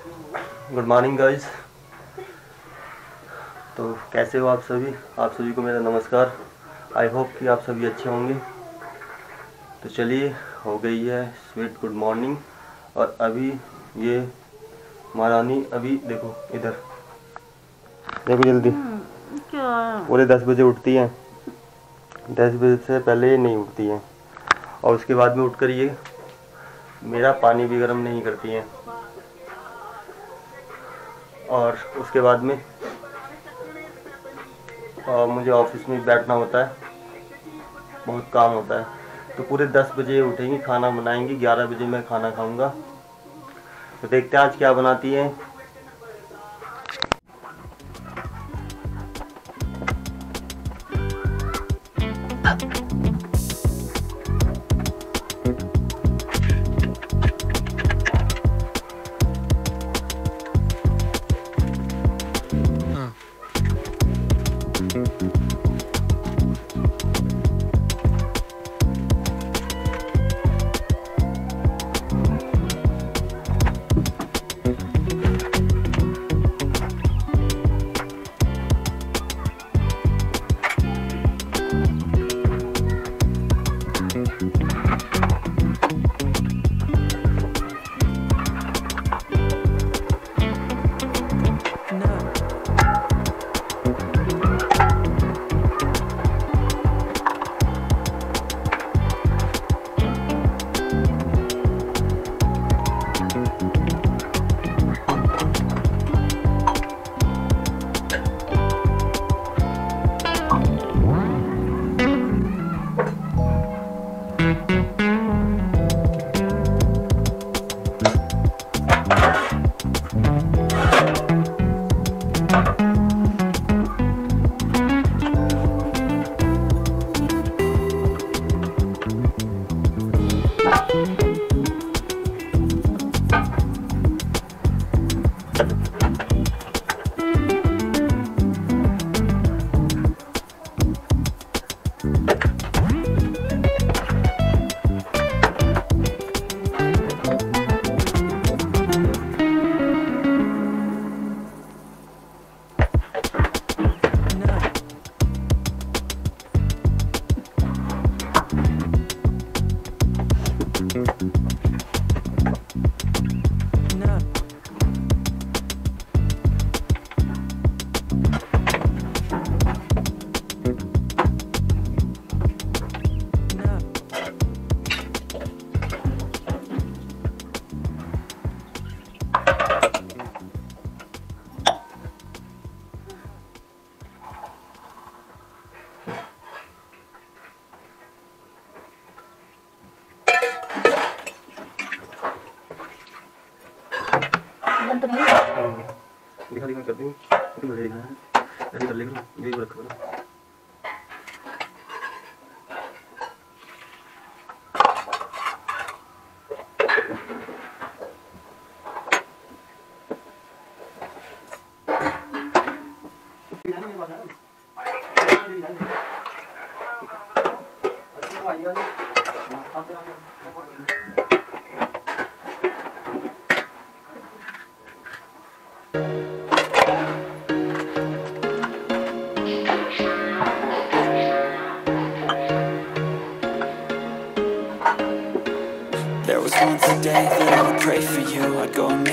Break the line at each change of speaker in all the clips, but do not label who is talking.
Good morning guys तो कैसे हो आप सभी? आप सभी को मेरा नमस्कार। आई होप कि आप सभी अच्छे होंगे। तो चलिए हो गई है स्वीट गुड मॉर्निंग और अभी ये महारानी अभी देखो इधर। देखो जल्दी। पूरे दस बजे उठती है। दस बजे से पहले ये नहीं उठती है। और उसके बाद में उठकर ये मेरा पानी भी गर्म नहीं करती हैं। और उसके बाद में और मुझे ऑफ़िस में बैठना होता है। बहुत काम होता है। तो पूरे दस बजे उठेंगी, खाना बनाएँगी, ग्यारह बजे मैं खाना खाऊँगा। तो देखते हैं आज क्या बनाती हैं। दिखा दिखा कर दूँ तो है कर लेगा यही रखो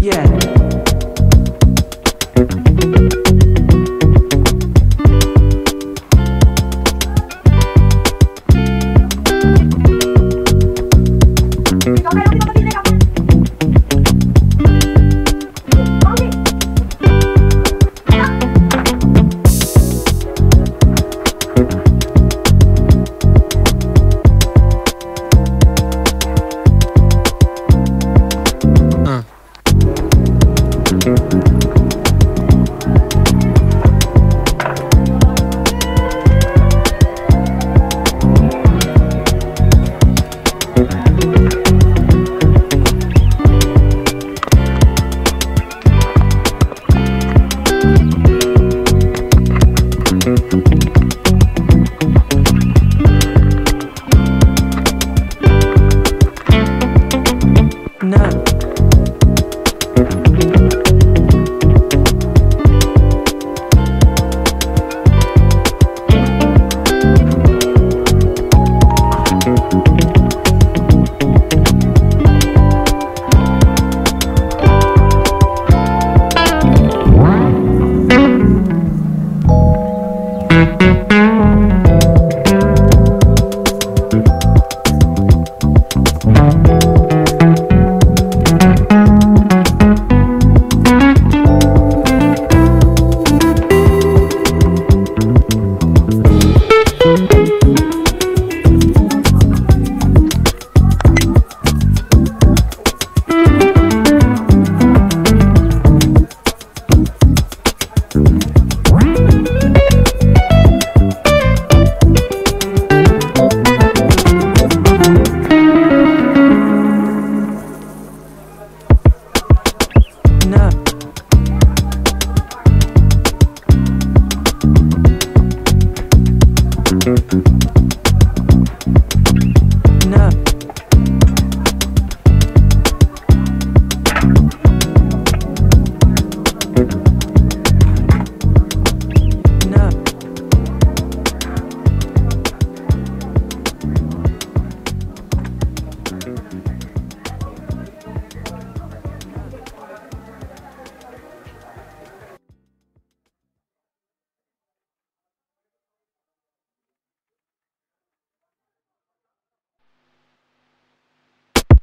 Yeah.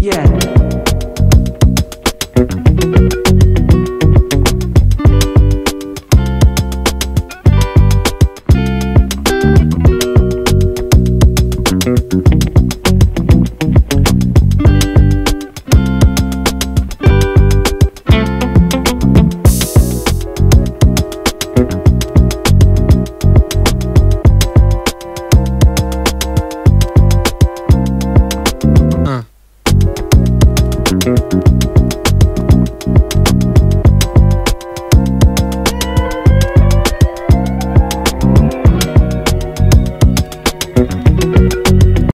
Yeah.